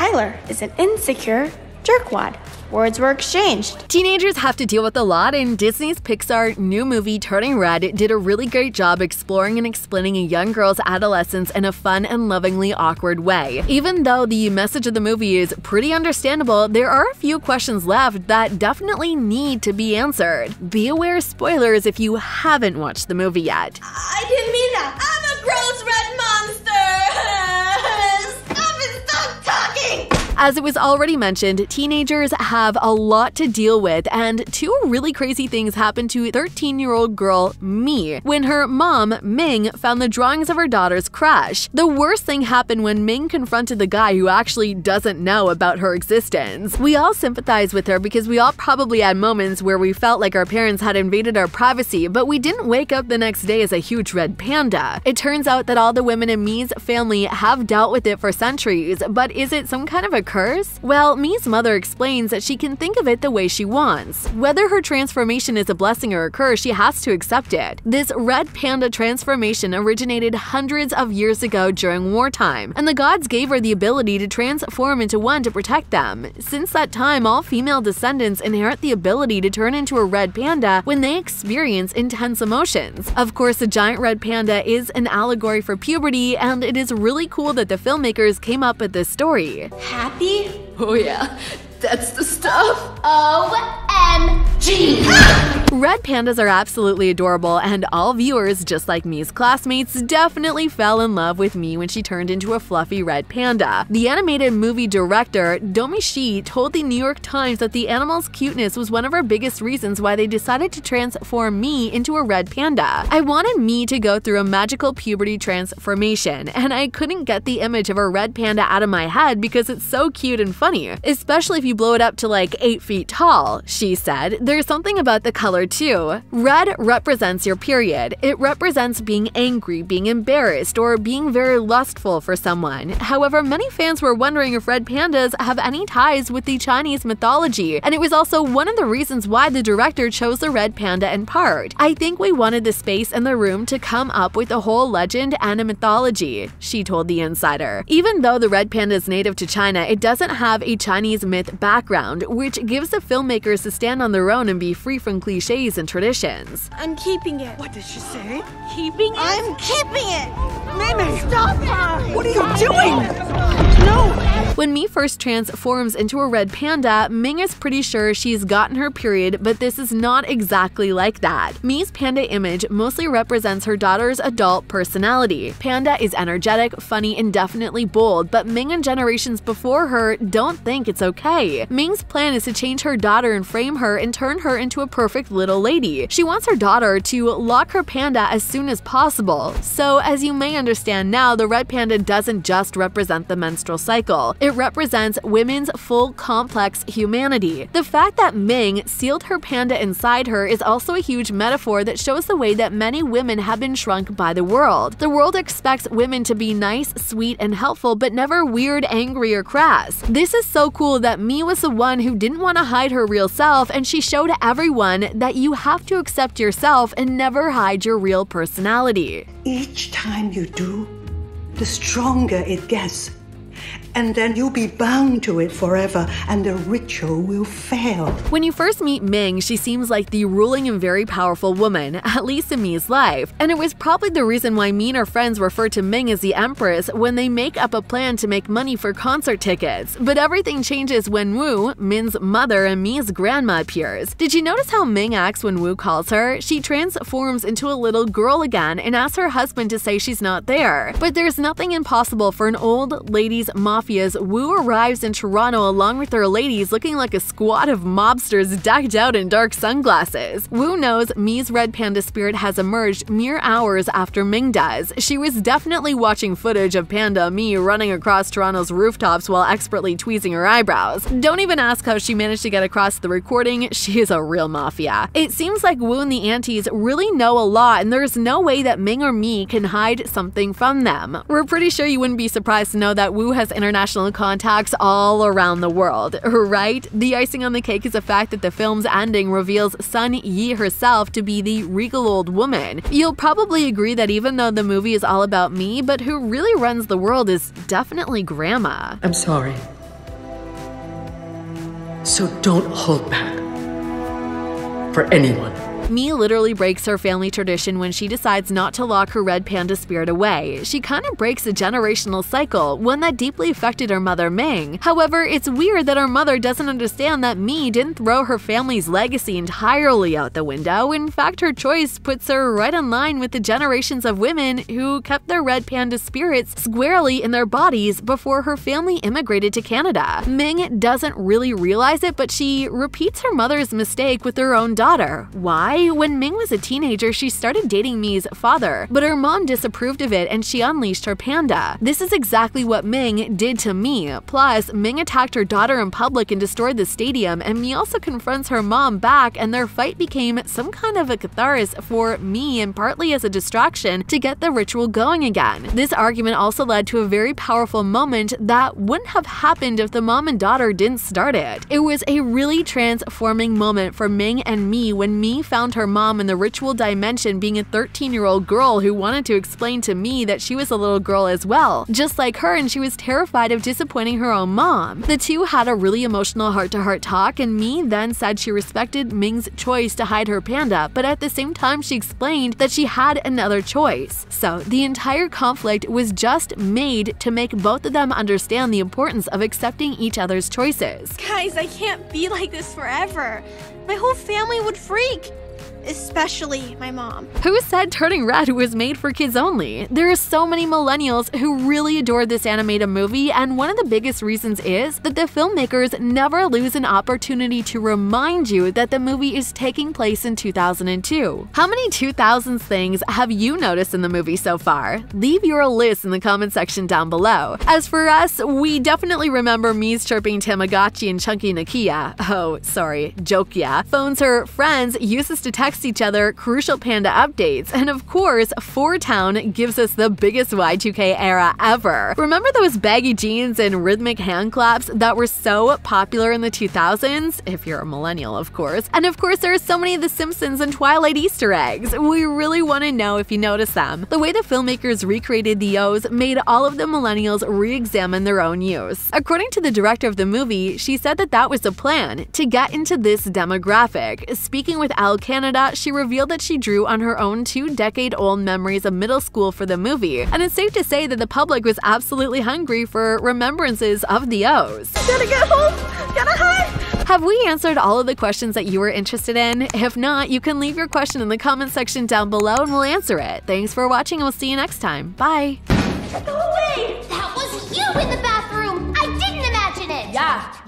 Tyler is an insecure jerkwad. Words were exchanged. Teenagers have to deal with a lot, and Disney's Pixar new movie Turning Red did a really great job exploring and explaining a young girl's adolescence in a fun and lovingly awkward way. Even though the message of the movie is pretty understandable, there are a few questions left that definitely need to be answered. Be aware spoilers if you haven't watched the movie yet. I didn't mean that. As it was already mentioned, teenagers have a lot to deal with, and two really crazy things happened to 13 year old girl Mi when her mom, Ming, found the drawings of her daughter's crush. The worst thing happened when Ming confronted the guy who actually doesn't know about her existence. We all sympathize with her because we all probably had moments where we felt like our parents had invaded our privacy, but we didn't wake up the next day as a huge red panda. It turns out that all the women in Mi's family have dealt with it for centuries, but is it some kind of a curse? Well, Mi's mother explains that she can think of it the way she wants. Whether her transformation is a blessing or a curse, she has to accept it. This red panda transformation originated hundreds of years ago during wartime, and the gods gave her the ability to transform into one to protect them. Since that time, all female descendants inherit the ability to turn into a red panda when they experience intense emotions. Of course, the giant red panda is an allegory for puberty, and it is really cool that the filmmakers came up with this story. Happy? Oh yeah, that's the stuff. OMG. Red pandas are absolutely adorable, and all viewers, just like Mi's classmates, definitely fell in love with Mi when she turned into a fluffy red panda. The animated movie director, Domee Shi, told the New York Times that the animal's cuteness was one of her biggest reasons why they decided to transform Mi into a red panda. I wanted Mi to go through a magical puberty transformation, and I couldn't get the image of a red panda out of my head because it's so cute and funny, especially if you blow it up to like 8 feet tall, she said. There's something about the color too. Red represents your period. It represents being angry, being embarrassed, or being very lustful for someone. However, many fans were wondering if red pandas have any ties with the Chinese mythology, and it was also one of the reasons why the director chose the red panda in part. I think we wanted the space and the room to come up with a whole legend and a mythology, she told The Insider. Even though the red panda is native to China, it doesn't have a Chinese myth background, which gives the filmmakers to stand on their own and be free from cliches and traditions. I'm keeping it. What did she say? Keeping it? I'm keeping it. Mimi! Stop her. What are you doing? No! When Mi first transforms into a red panda, Ming is pretty sure she's gotten her period, but this is not exactly like that. Mi's panda image mostly represents her daughter's adult personality. Panda is energetic, funny, and definitely bold, but Ming and generations before her don't think it's okay. Ming's plan is to change her daughter and frame her and turn her into a perfect little lady. She wants her daughter to lock her panda as soon as possible. So, as you may understand now, the red panda doesn't just represent the menstrual cycle. It represents women's full complex humanity. The fact that Ming sealed her panda inside her is also a huge metaphor that shows the way that many women have been shrunk by the world. The world expects women to be nice, sweet, and helpful, but never weird, angry, or crass. This is so cool that Mi was the one who didn't want to hide her real self, and she showed everyone that you have to accept yourself and never hide your real personality. Each time you do, the stronger it gets. And then you'll be bound to it forever, and the ritual will fail. When you first meet Ming, she seems like the ruling and very powerful woman, at least in Mi's life. And it was probably the reason why Mi and her friends refer to Ming as the Empress when they make up a plan to make money for concert tickets. But everything changes when Wu, Min's mother and Mi's grandma, appears. Did you notice how Ming acts when Wu calls her? She transforms into a little girl again and asks her husband to say she's not there. But there's nothing impossible for an old lady's mafia mafias, Wu arrives in Toronto along with her ladies looking like a squad of mobsters decked out in dark sunglasses. Wu knows Mi's red panda spirit has emerged mere hours after Ming does. She was definitely watching footage of Panda Mi running across Toronto's rooftops while expertly tweezing her eyebrows. Don't even ask how she managed to get across the recording, she is a real mafia. It seems like Wu and the aunties really know a lot and there's no way that Ming or Mi can hide something from them. We're pretty sure you wouldn't be surprised to know that Wu has international contacts all around the world, right? The icing on the cake is the fact that the film's ending reveals Sun Yee herself to be the regal old woman. You'll probably agree that even though the movie is all about me, but who really runs the world is definitely Grandma. I'm sorry. So don't hold back. For anyone. Mi literally breaks her family tradition when she decides not to lock her red panda spirit away. She kind of breaks a generational cycle, one that deeply affected her mother Ming. However, it's weird that her mother doesn't understand that Mi didn't throw her family's legacy entirely out the window. In fact, her choice puts her right in line with the generations of women who kept their red panda spirits squarely in their bodies before her family immigrated to Canada. Ming doesn't really realize it, but she repeats her mother's mistake with her own daughter. Why? When Ming was a teenager, she started dating Mi's father, but her mom disapproved of it and she unleashed her panda. This is exactly what Ming did to Mi. Plus, Ming attacked her daughter in public and destroyed the stadium, and Mi also confronts her mom back, and their fight became some kind of a catharsis for Mi and partly as a distraction to get the ritual going again. This argument also led to a very powerful moment that wouldn't have happened if the mom and daughter didn't start it. It was a really transforming moment for Ming and Mi when Mi found found her mom in the ritual dimension being a 13 year old girl who wanted to explain to me that she was a little girl as well, just like her, and she was terrified of disappointing her own mom. The two had a really emotional heart to heart talk, and me then said she respected Ming's choice to hide her panda, but at the same time, she explained that she had another choice. So, the entire conflict was just made to make both of them understand the importance of accepting each other's choices. Guys, I can't be like this forever. My whole family would freak especially my mom. Who said Turning Red was made for kids only? There are so many millennials who really adore this animated movie, and one of the biggest reasons is that the filmmakers never lose an opportunity to remind you that the movie is taking place in 2002. How many 2000s things have you noticed in the movie so far? Leave your list in the comment section down below. As for us, we definitely remember Mi's chirping Tamagotchi and Chunky Nokia. Oh, sorry, joke yeah. Phones her friends uses to text each other crucial panda updates. And of course, Four Town gives us the biggest Y2K era ever. Remember those baggy jeans and rhythmic hand claps that were so popular in the 2000s? If you're a millennial, of course. And of course, there are so many of The Simpsons and Twilight Easter eggs. We really want to know if you notice them. The way the filmmakers recreated the aughts made all of the millennials re examine their own use. According to the director of the movie, she said that that was the plan to get into this demographic. Speaking with Elle Canada, that, she revealed that she drew on her own two decade old memories of middle school for the movie, and it's safe to say that the public was absolutely hungry for remembrances of the aughts. Gotta get home! Gotta hide! Have we answered all of the questions that you were interested in? If not, you can leave your question in the comment section down below and we'll answer it. Thanks for watching and we'll see you next time. Bye! That was you in the bathroom!